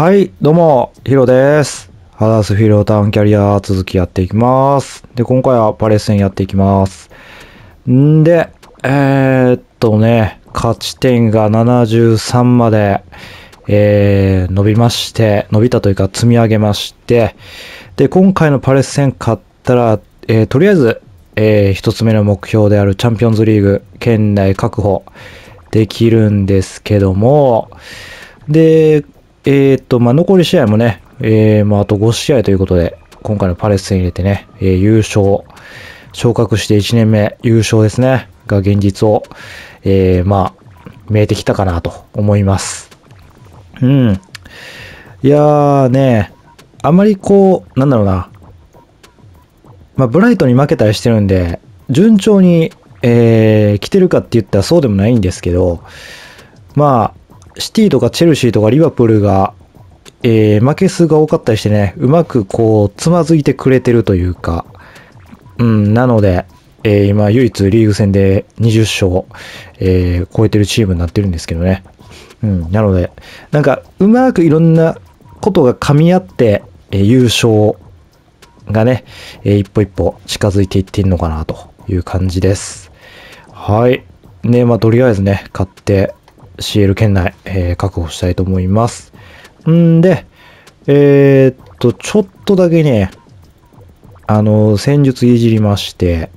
はい、どうも、ヒロです。ハダースフィールドタウンキャリア続きやっていきます。で、今回はパレス戦やっていきます。んで、えー、っとね、勝ち点が73まで、えー、伸びまして、伸びたというか積み上げまして、で、今回のパレス戦勝ったら、えー、とりあえず、えー、一つ目の目標であるチャンピオンズリーグ圏内確保できるんですけども、で、えーっと、まあ、残り試合もね、えー、まあ、あと5試合ということで、今回のパレス戦入れてね、えー優勝、昇格して1年目優勝ですね、が現実を、えー、まあ、見えてきたかなと思います。うん。いやーね、あまりこう、なんだろうな、まあ、ブライトに負けたりしてるんで、順調に、えー、来てるかって言ったらそうでもないんですけど、まあ、シティとかチェルシーとかリバプールが、えー負け数が多かったりしてね、うまくこう、つまずいてくれてるというか、うん、なので、えー今唯一リーグ戦で20勝、えー超えてるチームになってるんですけどね。うん、なので、なんか、うまくいろんなことが噛み合って、えー優勝がね、えー一歩一歩近づいていっているのかなという感じです。はい。ね、まあ、とりあえずね、買って、CL 圏内、えー確保したいと思います。んで、えーっと、ちょっとだけね、あの、戦術いじりまして、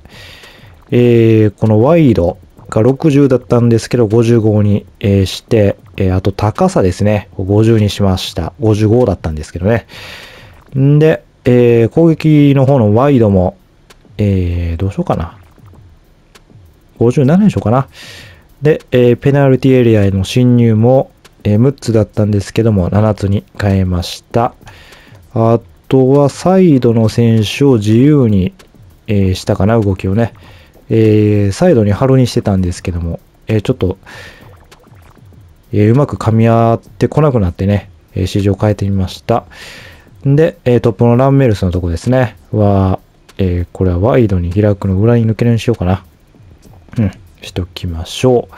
えーこのワイドが60だったんですけど、55に、えーして、えーあと高さですね、50にしました。55だったんですけどね。んで、えー攻撃の方のワイドも、えーどうしようかな。57にしようかな。で、えーペナルティエリアへの侵入も、えー6つだったんですけども、7つに変えました。あとは、サイドの選手を自由に、えーしたかな、動きをね。えーサイドにハロにしてたんですけども、えーちょっと、えーうまく噛み合ってこなくなってね、えー指示を変えてみました。で、えートップのランメルスのとこですね。は、えーこれはワイドに開くの裏に抜けるようにしようかな。うん、しておきましょう。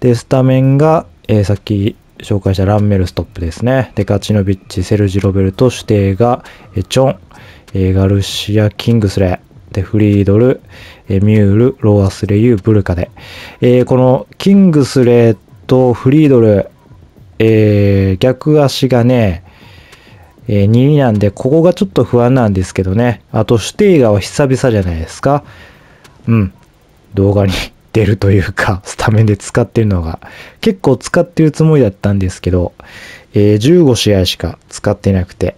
で、スタメンが、えーさっき紹介したランメルストップですね。で、ガチノビッチ、セルジ・ロベルト、指定が、えーチョン、えガルシア・キングスレー、で、フリードル、えミュール、ローアスレユー、ブルカで。えーこのキングスレーとフリードル、えー逆足がね、えー2位なんで、ここがちょっと不安なんですけどね。あと、シュテイガは久々じゃないですか。うん。動画に出るというか、スタメンで使ってるのが、結構使ってるつもりだったんですけど、えー15試合しか使ってなくて、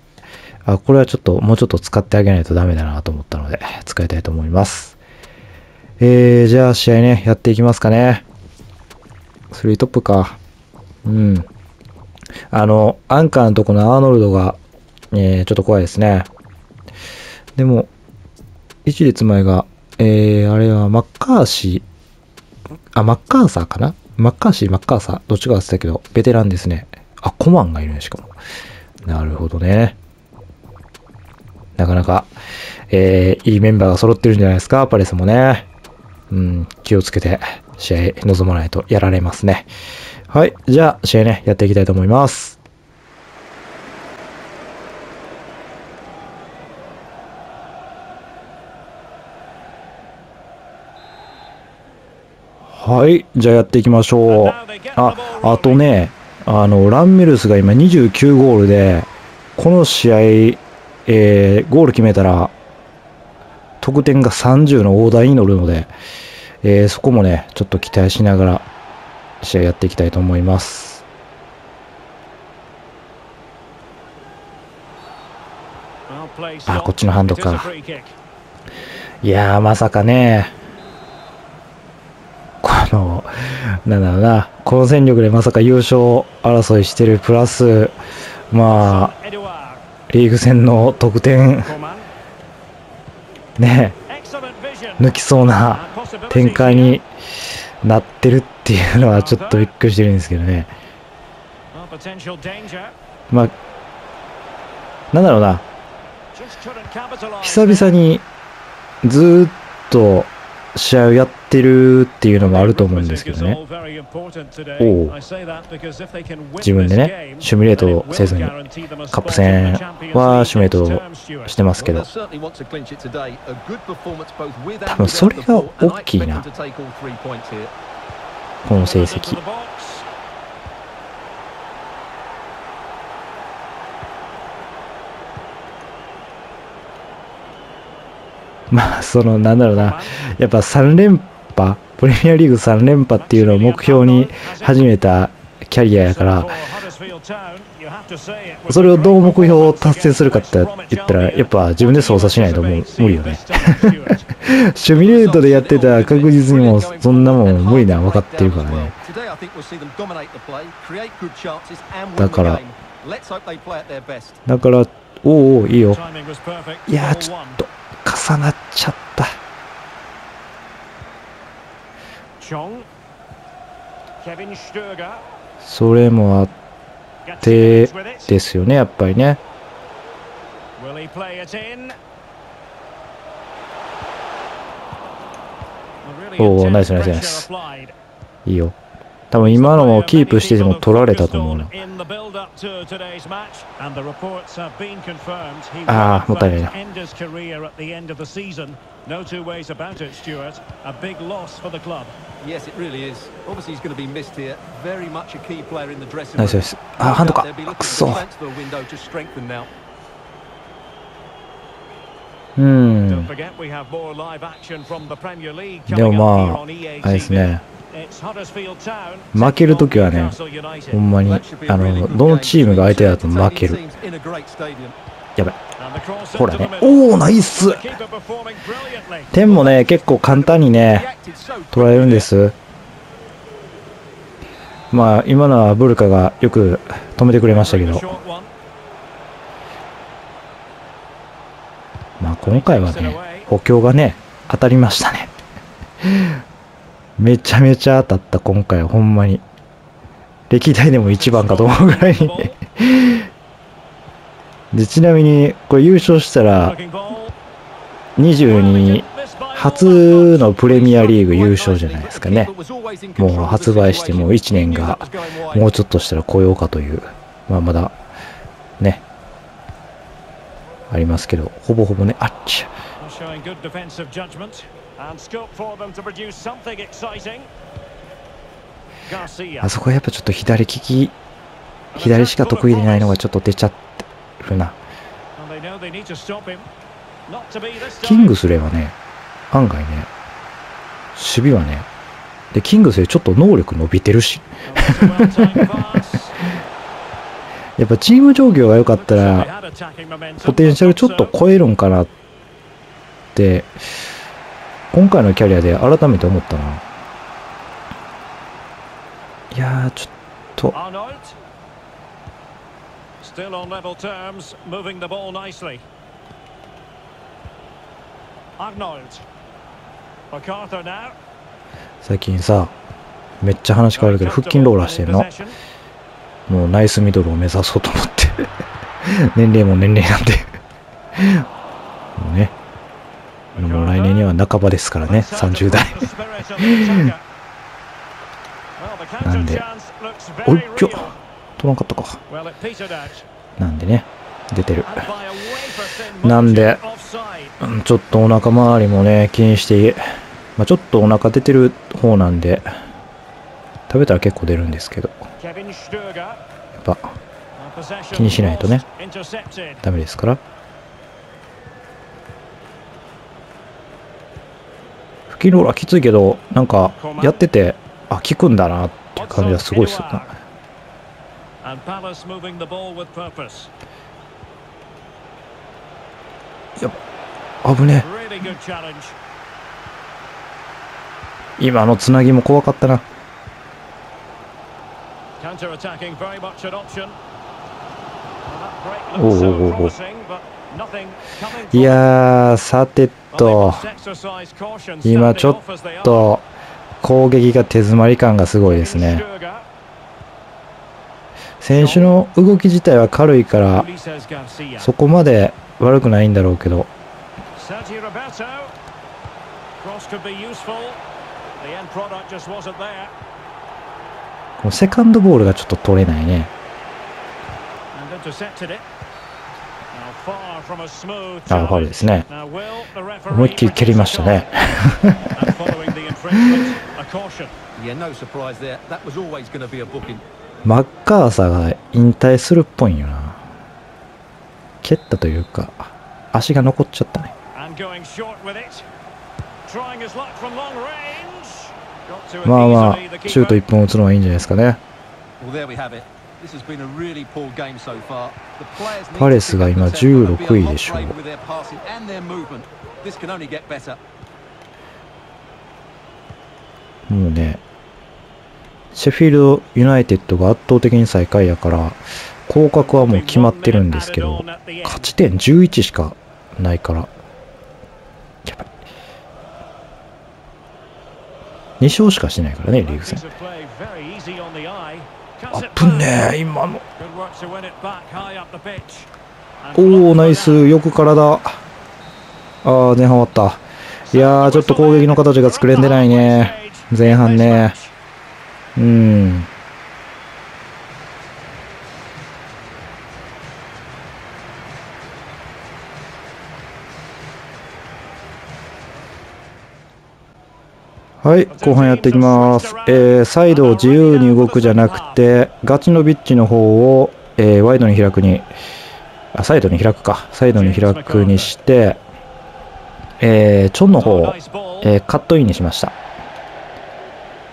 あ、これはちょっと、もうちょっと使ってあげないとダメだなと思ったので、使いたいと思います。えー、じゃあ試合ね、やっていきますかね。3トップか。うん。あの、アンカーのとこのアーノルドが、えー、ちょっと怖いですね。でも、一列前が、えー、あれはマッカーシー、あ、マッカーサーかな？マッカーシー、マッカーサー、どっちか忘れたけど、ベテランですね。あ、コマンがいるね、しかも。なるほどね。なかなか、えー、いいメンバーが揃ってるんじゃないですか、パレスもね。うん、気をつけて、試合臨まないとやられますね。はい、じゃあ、試合ね、やっていきたいと思います。はい、じゃあやっていきましょう。あ、あとね、あの、ランメルスが今29ゴールで、この試合、えーゴール決めたら、得点が30の大台に乗るので、えーそこもね、ちょっと期待しながら、試合やっていきたいと思います。あ、こっちのハンドか。いや、まさかね、この、なんだろうな、この戦力でまさか優勝争いしてる、プラス、まあ、リーグ戦の得点、ね、抜きそうな展開になってるっていうのはちょっとびっくりしてるんですけどね。まあ、なんだろうな、久々にずっと試合をやってるっていうのもあると思うんですけどね。おお自分でね、シミュレートせずに、カップ戦はシミュレートしてますけど、多分それが大きいな、この成績。まあ、その、なんだろうな、やっぱ3連覇、プレミアリーグ3連覇っていうのを目標に始めたキャリアやから、それをどう目標を達成するかって言ったら、やっぱ自分で操作しないともう無理よね。シミュレートでやってたら確実にもうそんなもん無理な分かってるからね。だから、だから、おお、いいよ。いやちょっと。重なっちゃった。それもあってですよねやっぱりね。おおナイスナイスナイスいいよ多分今のもキープしてても取られたと思うな。ああ、もったいないな。ああ、もったいないな。ああ、ハンドか。くそ。うん。でもまあ、あれですね。負けるときはね、ほんまに、あの、どのチームが相手だと負ける。やばい。ほらね。おお、ナイス点もね、結構簡単にね、取られるんです。まあ、今のはブルカがよく止めてくれましたけど。まあ、今回はね、補強がね、当たりましたね。めちゃめちゃ当たった今回はほんまに。歴代でも一番かと思うぐらいに で、ちなみに、これ優勝したら、22、初のプレミアリーグ優勝じゃないですかね。もう発売してもう1年がもうちょっとしたら来ようかという、まあまだ、ね、ありますけど、ほぼほぼね、あっちゃ。あそこはやっぱちょっと左利き、左しか得意でないのがちょっと出ちゃってるな。キングスレーはね、案外ね、守備はね、で、キングスレーちょっと能力伸びてるし。やっぱチーム状況が良かったら、ポテンシャルちょっと超えるんかなって、今回のキャリアで改めて思ったな。いやー、ちょっと。Still on level terms, moving the ball nicely. Arnold. MacArthur now. 最近さ、めっちゃ話変わるけど、腹筋ローラーしてんの？もうナイスミドルを目指そうと思って年齢も年齢なんでもうね。もう来年には半ばですからね、30代なんで、おいっきょ、取らんかったか。なんでね、出てる。なんで、ちょっとお腹周りもね、気にして、まあ、ちょっとお腹出てる方なんで、食べたら結構出るんですけど、やっぱ、気にしないとね、ダメですから。キローラきついけど、なんか、やってて、あ、効くんだなっていう感じはすごいですよ。ね。いや、危ね今のつなぎも怖かったな。おおおおいやさてと、今ちょっと攻撃が手詰まり感がすごいですね。選手の動き自体は軽いから、そこまで悪くないんだろうけど。セカンドボールがちょっと取れないね。And intercepted it. Now far from a smooth なるほどですね。思いっきり蹴りましたね。マッカーサーが引退するっぽいよな。蹴ったというか、足が残っちゃったね。まあまあ、シュート1本打つのはいいんじゃないですかね。パレスが今16位でしょうもうねシェフィールド・ユナイテッドが圧倒的に最下位やから降格はもう決まってるんですけど勝ち点11しかないから2勝しかしないからねリーグ戦。あぶね。え今の。おおナイスよく体。ああ前半終わった。いやーちょっと攻撃の形が作れんでないね。前半ね。うん。はい、後半やっていきます。えー、サイドを自由に動くじゃなくて、ガチノビッチの方を、えーワイドに開くに、あ、サイドに開くか。サイドに開くにして、えー、チョンの方を、えーカットインにしました。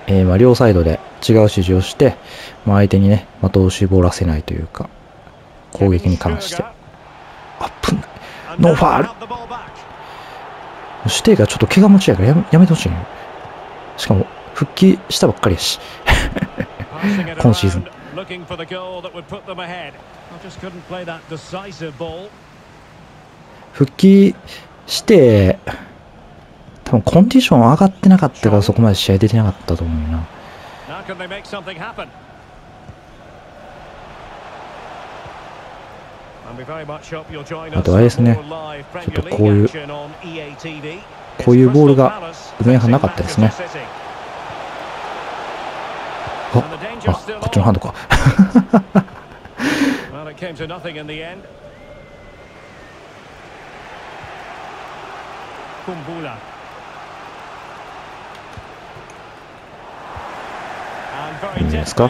えーまあ、両サイドで違う指示をして、まあ、相手にね、的を絞らせないというか、攻撃に関して。あっぶん。ノーファール they have the ball back. シュテイがちょっと怪我持ちやからやめやめてほしいね。しかも、復帰したばっかりやし。今シーズン。復帰して、多分コンディション上がってなかったからそこまで試合出てなかったと思うな。あとはですね、ちょっとこういう。こういうボールが前半なかったですね。あ,あこっちのハンドか。いいですか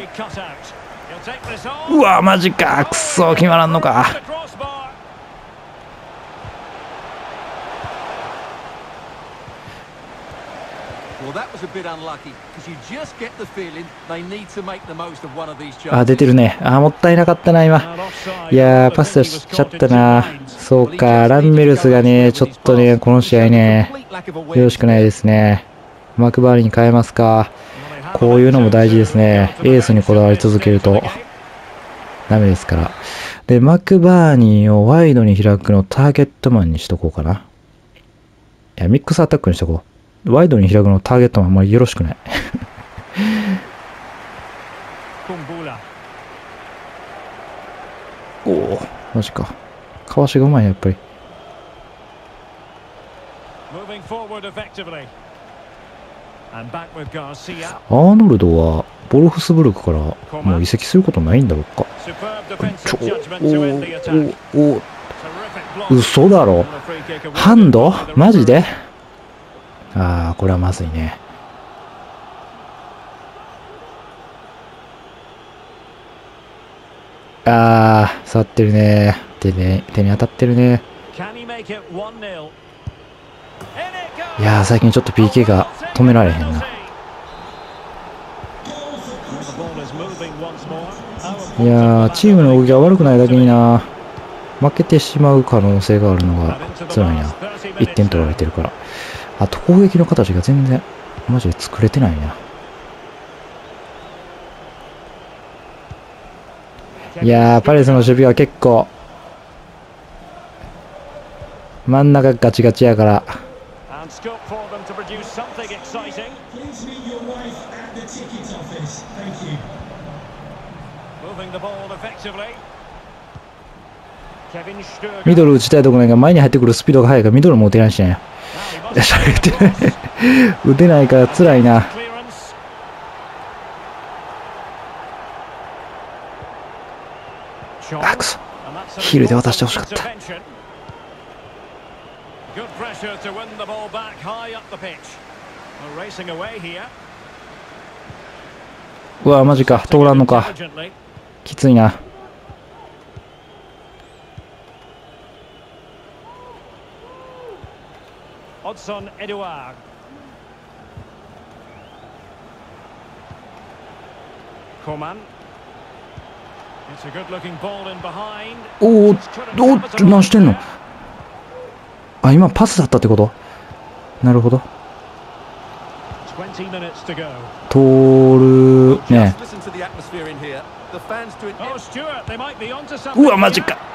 うわマジか。クソ決まらんのか。あ.出てるね。あ、もったいなかったな、今。いやパスしちゃったな。そうか、ランメルスがね、ちょっとね、この試合ね、よろしくないですね。マクバーリーに変えますか。こういうのも大事ですね。エースにこだわり続けるとダメですから。で、マクバーニーをワイドに開くのターゲットマンにしとこうかな。いや、ミックスアタックにしとこう。ワイドに開くのターゲットもあんまりよろしくない。おお、マジか。かわしがうまいやっぱり。アーノルドはボルフスブルクからもう移籍することないんだろうか。ちょおおおお嘘だろ。ハンド？マジで？ああ、これはまずいね。ああ、触ってるね。手に、手に当たってるね。Can he make it 1-0? In it goes. いやー、最近ちょっと PK が止められへんな。いやー、チームの動きが悪くないだけにな。負けてしまう可能性があるのが辛いな。1点取られてるから。あと攻撃の形が全然、マジで作れてないな。いや、パレスの守備は結構、真ん中ガチガチやから。ミドル打ちたいところないが前に入ってくるスピードが速いからミドルも打てないしね。喋って 打てないから辛いな。あくそ、ヒールで渡してほしかった。うわ、マジか、通らんのか。きついな。Odson Edouard. Coman. It's a good-looking ball in behind. おーおーちょ、何してんのあ、今パスだったってことなるほど。20 minutes to go. 通る、ね Oh. うわ、マジ.か。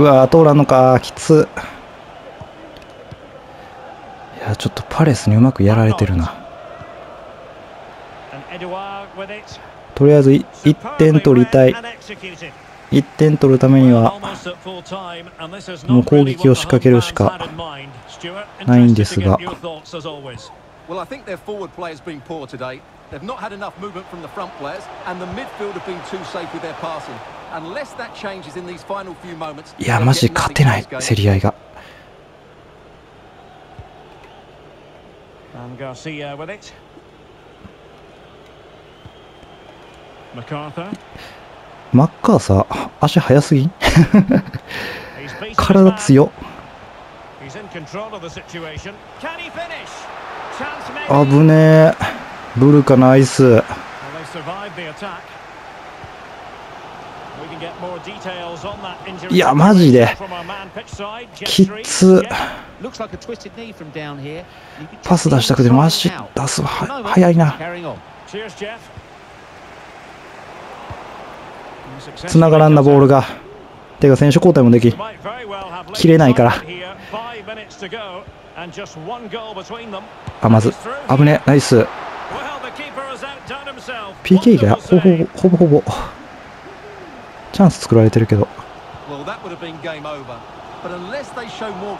うわー、通らんのか。きつ。いや、ちょっとパレスにうまくやられてるな。とりあえず1点取りたい。1点取るためには、もう攻撃を仕掛けるしかないんですが Well, I think their forward play's been poor today. They've not had enough movement from the front players, and the midfield have been too safe with their passing. いやマジ勝てない競り合いが。マッカーサ足速すぎ。体強危ねえ。ブルカナイス。いや、マジで、キッズ、パス出したくて、マジ出すは早いな。つながらんなボールが、てか選手交代もでき、切れないから。あまず危ねナイス PK がほぼほぼ,ほぼチャンス作られてるけど。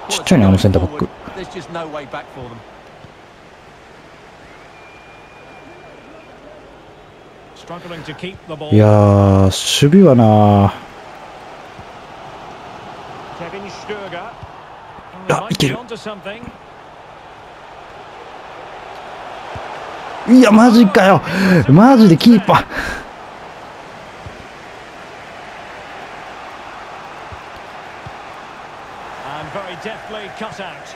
ちっちゃいねあのセンターバックいや守備はな。あいけるいやマジかよ。マジでキーパー。Deftly cut out.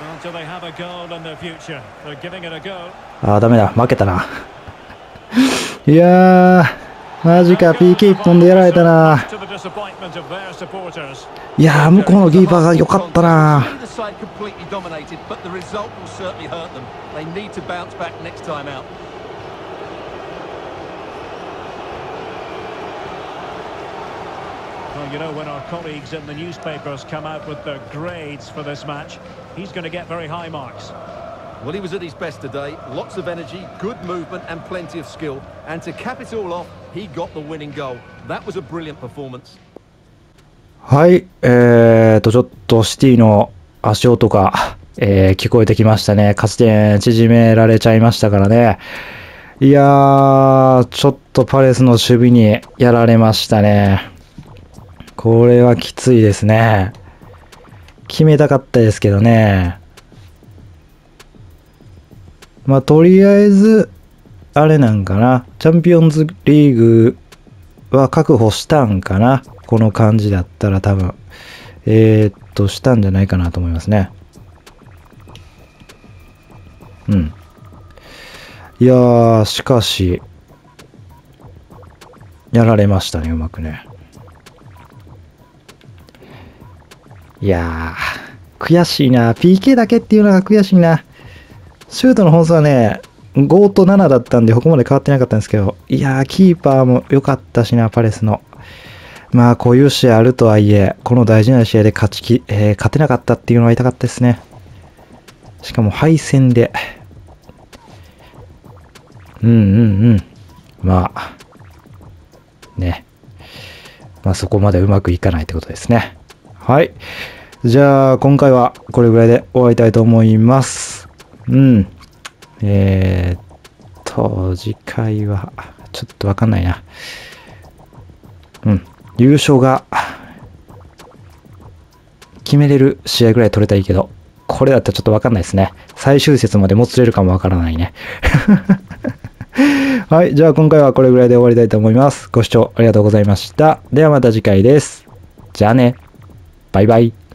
Well, do they have a goal in their future? They're giving it a go. あー、ダメだ。負けたな。いやー、マジか。PK 一本でやられたな。To the disappointment of their supporters. いやー、向こうのキーパーが良かったな。Either side completely dominated, but the result will certainly hurt them. They need to bounce back next time out. Well, you know, when our colleagues in the newspapers come out with their grades for this match, he's going to get very high marks. Well, he was at his best today. Lots of energy, good movement, and plenty of skill. And to cap it all off, he got the winning goal. That was a brilliant performance. はい、えーと、ちょっとシティの足音が、えー聞こえてきましたね。勝ち点縮められちゃいましたからね。いやー、ちょっとパレスの守備にやられましたね。これはきついですね。決めたかったですけどね。まあ、とりあえず、あれなんかな。チャンピオンズリーグは確保したんかな。この感じだったら多分。えー、っと、したんじゃないかなと思いますね。うん。いやー、しかし、やられましたね、うまくね。いやー、悔しいな。PK だけっていうのが悔しいな。シュートの本数はね、5と7だったんで、ここまで変わってなかったんですけど、いやー、キーパーも良かったしな、パレスの。まあ、こういう試合あるとはいえ、この大事な試合で勝ちき、えー勝てなかったっていうのは痛かったですね。しかも敗戦で。うんうんうん。まあ、ね。まあそこまでうまくいかないってことですね。はい。じゃあ、今回はこれぐらいで終わりたいと思います。うん。えー、っと、次回は、ちょっとわかんないな。うん。優勝が、決めれる試合ぐらい取れたらいいけど、これだったらちょっとわかんないですね。最終節までもつれるかもわからないね。はい。じゃあ今回はこれぐらいで終わりたいと思います。ご視聴ありがとうございました。ではまた次回です。じゃあね。バイバイ。